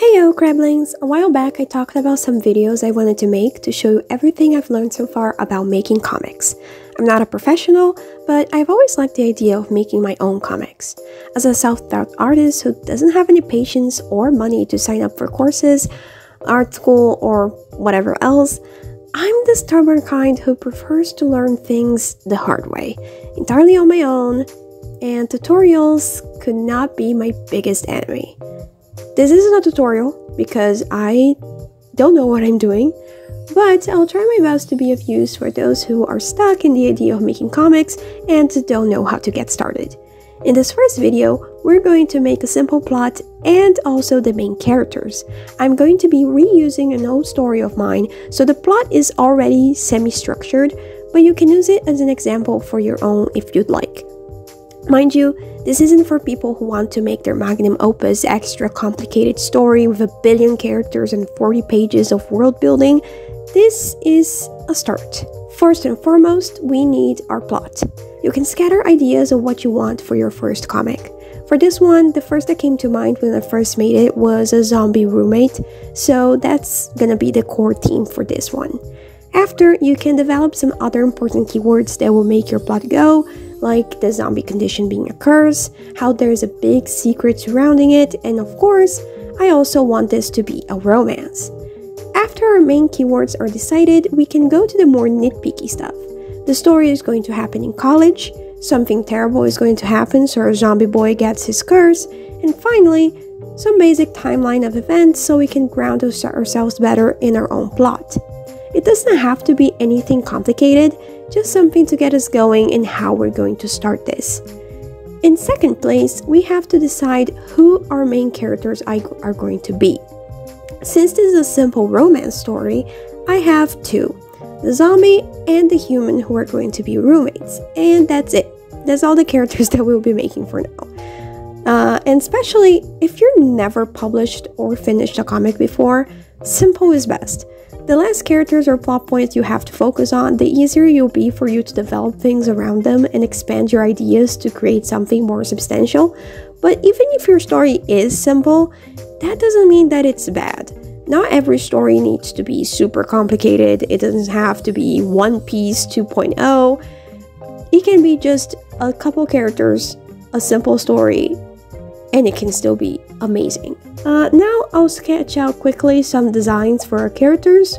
Heyo Crablings! A while back I talked about some videos I wanted to make to show you everything I've learned so far about making comics. I'm not a professional, but I've always liked the idea of making my own comics. As a self-taught artist who doesn't have any patience or money to sign up for courses, art school, or whatever else, I'm the stubborn kind who prefers to learn things the hard way, entirely on my own, and tutorials could not be my biggest enemy. This isn't a tutorial because I don't know what I'm doing, but I'll try my best to be of use for those who are stuck in the idea of making comics and don't know how to get started. In this first video, we're going to make a simple plot and also the main characters. I'm going to be reusing an old story of mine, so the plot is already semi-structured, but you can use it as an example for your own if you'd like. Mind you, this isn't for people who want to make their magnum opus extra complicated story with a billion characters and 40 pages of world building. This is a start. First and foremost, we need our plot. You can scatter ideas of what you want for your first comic. For this one, the first that came to mind when I first made it was a zombie roommate, so that's gonna be the core theme for this one. After, you can develop some other important keywords that will make your plot go, like the zombie condition being a curse, how there's a big secret surrounding it, and of course, I also want this to be a romance. After our main keywords are decided, we can go to the more nitpicky stuff. The story is going to happen in college, something terrible is going to happen so our zombie boy gets his curse, and finally, some basic timeline of events so we can ground ourselves better in our own plot. It doesn't have to be anything complicated, just something to get us going and how we're going to start this. In second place, we have to decide who our main characters are going to be. Since this is a simple romance story, I have two the zombie and the human who are going to be roommates, and that's it. That's all the characters that we'll be making for now. Uh, and especially if you're never published or finished a comic before, simple is best. The less characters or plot points you have to focus on, the easier will be for you to develop things around them and expand your ideas to create something more substantial. But even if your story is simple, that doesn't mean that it's bad. Not every story needs to be super complicated, it doesn't have to be One Piece 2.0. It can be just a couple characters, a simple story, and it can still be amazing. Uh, now I'll sketch out quickly some designs for our characters.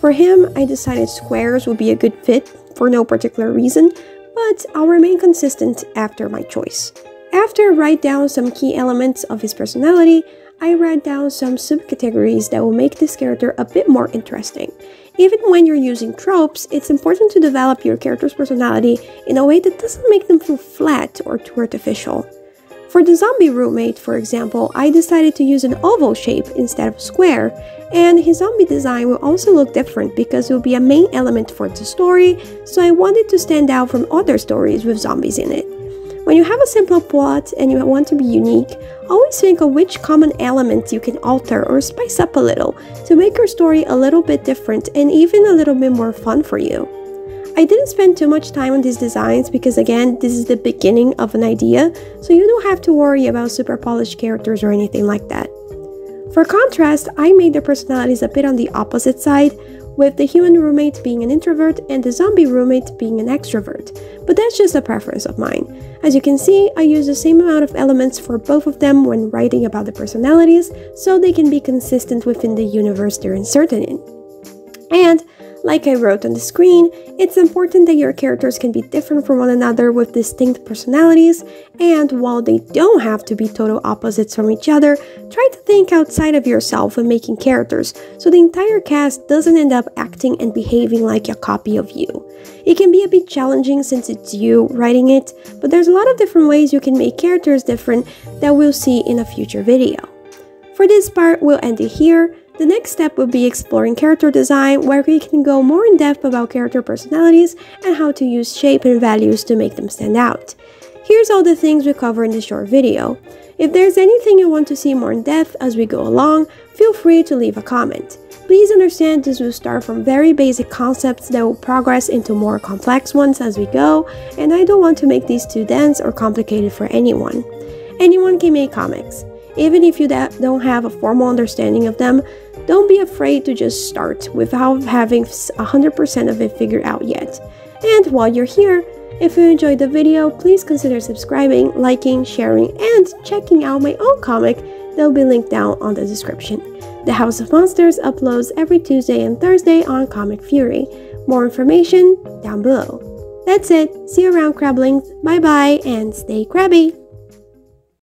For him, I decided squares would be a good fit for no particular reason, but I'll remain consistent after my choice. After I write down some key elements of his personality, I write down some subcategories that will make this character a bit more interesting. Even when you're using tropes, it's important to develop your character's personality in a way that doesn't make them feel flat or too artificial. For the zombie roommate, for example, I decided to use an oval shape instead of square, and his zombie design will also look different because it will be a main element for the story, so I wanted to stand out from other stories with zombies in it. When you have a simple plot and you want to be unique, always think of which common elements you can alter or spice up a little to make your story a little bit different and even a little bit more fun for you. I didn't spend too much time on these designs because again, this is the beginning of an idea, so you don't have to worry about super polished characters or anything like that. For contrast, I made the personalities a bit on the opposite side, with the human roommate being an introvert and the zombie roommate being an extrovert, but that's just a preference of mine. As you can see, I use the same amount of elements for both of them when writing about the personalities, so they can be consistent within the universe they're inserted in. And like I wrote on the screen, it's important that your characters can be different from one another with distinct personalities, and while they don't have to be total opposites from each other, try to think outside of yourself when making characters so the entire cast doesn't end up acting and behaving like a copy of you. It can be a bit challenging since it's you writing it, but there's a lot of different ways you can make characters different that we'll see in a future video. For this part, we'll end it here. The next step will be exploring character design, where we can go more in depth about character personalities and how to use shape and values to make them stand out. Here's all the things we cover in this short video. If there's anything you want to see more in depth as we go along, feel free to leave a comment. Please understand this will start from very basic concepts that will progress into more complex ones as we go, and I don't want to make these too dense or complicated for anyone. Anyone can make comics. Even if you don't have a formal understanding of them, don't be afraid to just start without having 100% of it figured out yet. And while you're here, if you enjoyed the video, please consider subscribing, liking, sharing, and checking out my own comic that will be linked down on the description. The House of Monsters uploads every Tuesday and Thursday on Comic Fury. More information down below. That's it. See you around, Crablings. Bye bye and stay crabby.